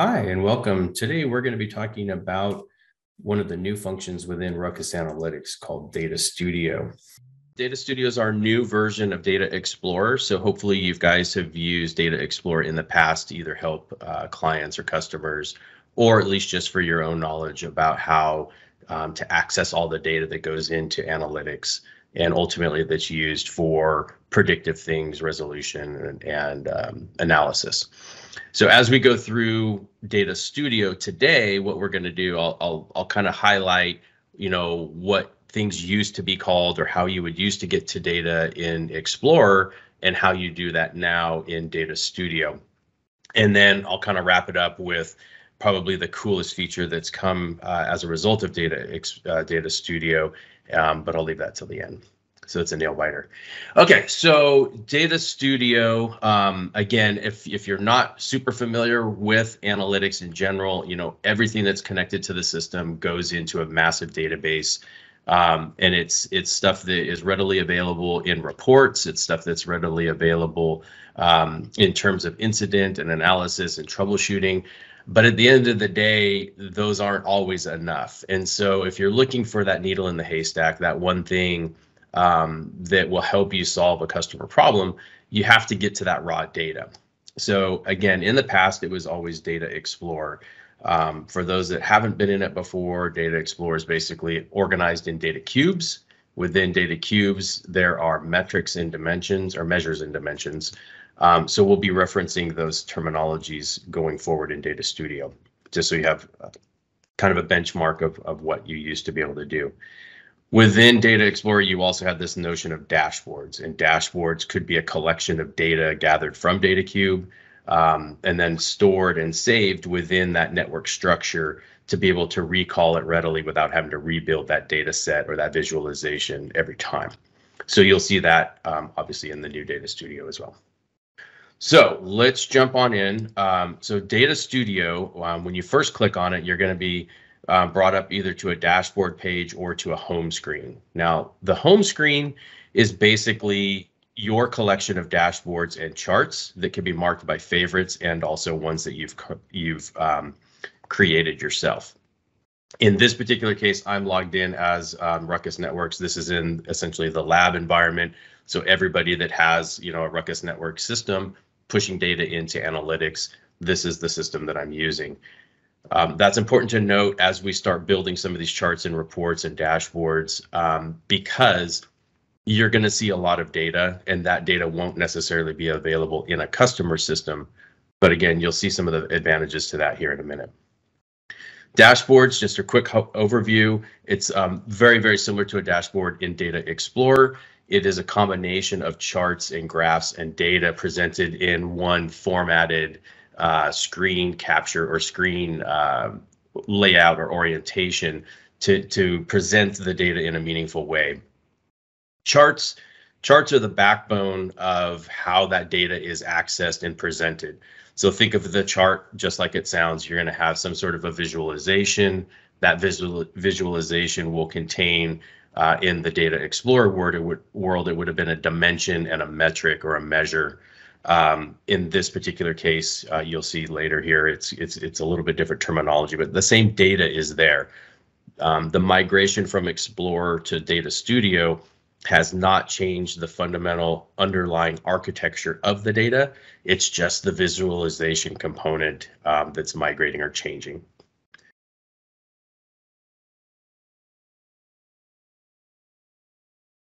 Hi, and welcome. Today, we're going to be talking about one of the new functions within Ruckus Analytics called Data Studio. Data Studio is our new version of Data Explorer. So hopefully you guys have used Data Explorer in the past to either help uh, clients or customers, or at least just for your own knowledge about how um, to access all the data that goes into analytics and ultimately that's used for predictive things, resolution, and, and um, analysis. So as we go through Data Studio today, what we're going to do, I'll, I'll, I'll kind of highlight, you know, what things used to be called or how you would use to get to data in Explorer and how you do that now in Data Studio. And then I'll kind of wrap it up with probably the coolest feature that's come uh, as a result of Data uh, Data Studio, um, but I'll leave that till the end. So it's a nail biter. Okay, so Data Studio. Um, again, if if you're not super familiar with analytics in general, you know everything that's connected to the system goes into a massive database. Um, and it's it's stuff that is readily available in reports. It's stuff that's readily available um, in terms of incident and analysis and troubleshooting. But at the end of the day, those aren't always enough. And so if you're looking for that needle in the haystack, that one thing um, that will help you solve a customer problem, you have to get to that raw data. So again, in the past, it was always Data Explorer. Um, for those that haven't been in it before, Data Explorer is basically organized in data cubes. Within data cubes, there are metrics and dimensions or measures and dimensions. Um, so we'll be referencing those terminologies going forward in Data Studio, just so you have kind of a benchmark of, of what you used to be able to do. Within Data Explorer, you also have this notion of dashboards, and dashboards could be a collection of data gathered from DataCube um, and then stored and saved within that network structure to be able to recall it readily without having to rebuild that data set or that visualization every time. So you'll see that um, obviously in the new Data Studio as well. So let's jump on in. Um, so Data Studio, um, when you first click on it, you're going to be um, brought up either to a dashboard page or to a home screen. Now, the home screen is basically your collection of dashboards and charts that can be marked by favorites and also ones that you've you've um, created yourself. In this particular case, I'm logged in as um, Ruckus Networks. This is in essentially the lab environment. So everybody that has you know a Ruckus Network system pushing data into analytics, this is the system that I'm using. Um, that's important to note as we start building some of these charts and reports and dashboards um, because you're going to see a lot of data and that data won't necessarily be available in a customer system. But again, you'll see some of the advantages to that here in a minute. Dashboards, just a quick overview. It's um, very, very similar to a dashboard in Data Explorer. It is a combination of charts and graphs and data presented in one formatted uh, screen capture or screen uh, layout or orientation to, to present the data in a meaningful way. Charts, charts are the backbone of how that data is accessed and presented. So think of the chart just like it sounds. You're going to have some sort of a visualization. That visual, visualization will contain uh, in the Data Explorer world it, would, world, it would have been a dimension and a metric or a measure um, in this particular case, uh, you'll see later here, it's it's it's a little bit different terminology, but the same data is there. Um, the migration from Explorer to Data Studio has not changed the fundamental underlying architecture of the data. It's just the visualization component um, that's migrating or changing.